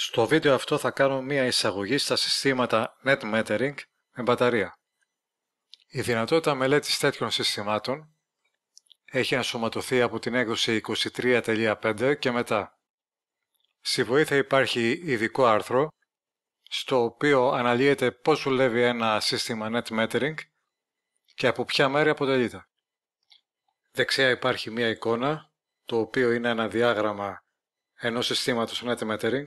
Στο βίντεο αυτό θα κάνω μία εισαγωγή στα συστήματα Net Metering με μπαταρία. Η δυνατότητα μελέτης τέτοιων συστημάτων έχει ενσωματωθεί από την έκδοση 23.5 και μετά. Στη βοήθεια υπάρχει ειδικό άρθρο στο οποίο αναλύεται πώς δουλεύει ένα σύστημα Net Metering και από ποια μέρη αποτελείται. Δεξιά υπάρχει μία εικόνα, το οποίο είναι ένα διάγραμμα ενός συστήματος Net Metering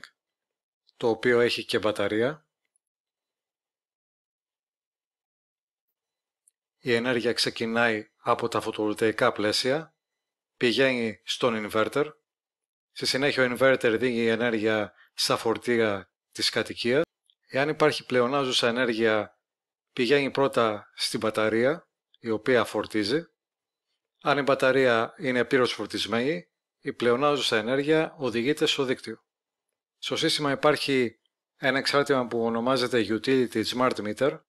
το οποίο έχει και μπαταρία. Η ενέργεια ξεκινάει από τα φωτοβολταϊκά πλαίσια, πηγαίνει στον inverter, στη συνέχεια ο inverter δίνει ενέργεια στα φορτία της κατοικίας. Εάν υπάρχει πλεονάζουσα ενέργεια, πηγαίνει πρώτα στην μπαταρία, η οποία φορτίζει. Αν η μπαταρία είναι πλήρως φορτισμένη, η πλεονάζουσα ενέργεια οδηγείται στο δίκτυο. Στο σύστημα υπάρχει ένα εξάρτημα που ονομάζεται Utility Smart Meter,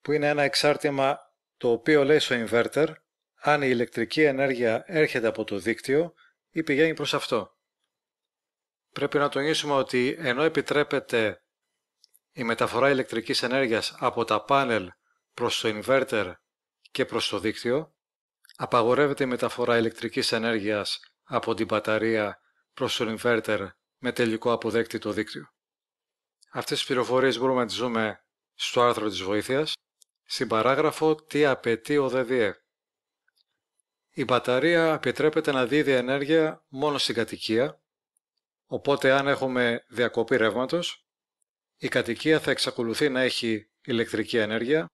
που είναι ένα εξάρτημα το οποίο λέει στο inverter αν η ηλεκτρική ενέργεια έρχεται από το δίκτυο ή πηγαίνει προς αυτό. Πρέπει να τονίσουμε ότι ενώ επιτρέπεται η μεταφορά ηλεκτρικής ενέργειας από τα πάνελ προς το inverter και προς το δίκτυο, απαγορεύεται η μεταφορά ηλεκτρικής ενέργειας από την μπαταρία προς το inverter με τελικό αποδέκτη το δίκτυο. Αυτές τις πληροφορίες μπορούμε να τις δούμε στο άρθρο της βοήθειας, στην παράγραφο «Τι απαιτεί ο ΔΔΕ». Η μπαταρία επιτρέπεται να δίδει ενέργεια μόνο στην κατοικία, οπότε αν έχουμε διακοπή ρεύματος, η κατοικία θα εξακολουθεί να έχει ηλεκτρική ενέργεια.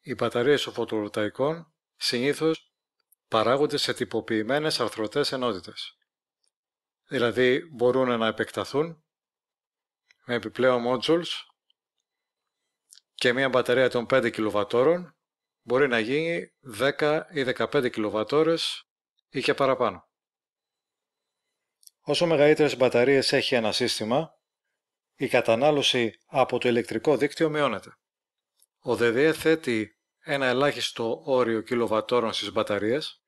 Οι μπαταρίες των φωτοβολταϊκών συνήθως παράγονται σε τυποποιημένες αρθρωτές ενότητες δηλαδή μπορούν να επεκταθούν με επιπλέον modules και μια μπαταρία των 5 κιλοβατόρων μπορεί να γίνει 10 ή 15 κιλοβατόρες ή και παραπάνω. Όσο μεγαλύτερες μπαταρίες έχει ένα σύστημα, η κατανάλωση από το ηλεκτρικό δίκτυο μειώνεται. Ο ΔΔΕ θέτει ένα ελάχιστο όριο κιλοβατόρων στις μπαταρίες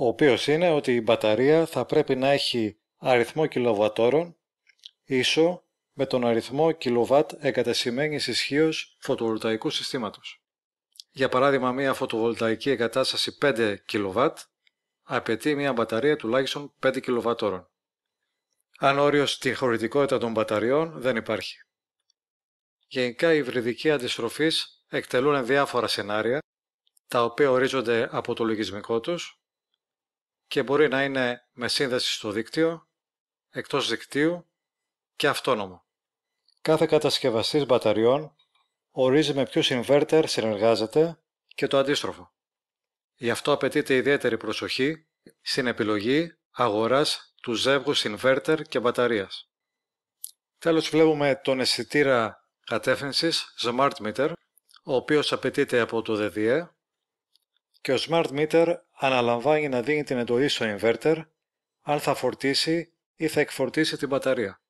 ο οποίος είναι ότι η μπαταρία θα πρέπει να έχει αριθμό κιλοβατόρων ίσο με τον αριθμό κιλοβάτ εγκατασημένης ισχύως φωτοβολταϊκού συστήματος. Για παράδειγμα, μια φωτοβολταϊκή εγκατάσταση 5 κιλοβάτ απαιτεί μια μπαταρία τουλάχιστον 5 κιλοβατόρων. Αν όριο στη χωρητικότητα των μπαταριών δεν υπάρχει. Γενικά οι υβριδικοί αντιστροφείς εκτελούν διάφορα σενάρια, τα οποία ορίζονται από το λογισμικό τους και μπορεί να είναι με σύνδεση στο δίκτυο, εκτός δικτύου και αυτόνομο. Κάθε κατασκευαστής μπαταριών ορίζει με ποιους inverter συνεργάζεται και το αντίστροφο. Γι' αυτό απαιτείται ιδιαίτερη προσοχή στην επιλογή αγοράς του ζεύγους inverter και μπαταρίας. Τέλος βλέπουμε τον αισθητήρα κατεύθυνσης Smart Meter, ο οποίος απαιτείται από το DDE και ο Smart Meter αναλαμβάνει να δίνει την εντολή στο inverter αν θα φορτίσει ή θα εκφορτίσει την μπαταρία.